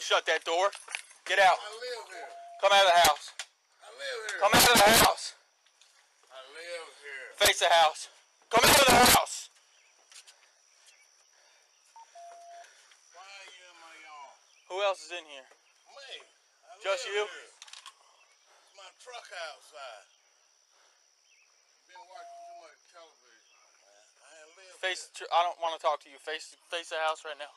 shut that door. Get out. I live here. Come out of the house. I live here. Come out of the house. I live here. Face the house. Come out of the house. Why are you in my yard? Who else is in here? Me. I Just live you? Here. It's my truck outside. Been watching too much television. Man. I live Face. here. I don't want to talk to you. Face. Face the house right now.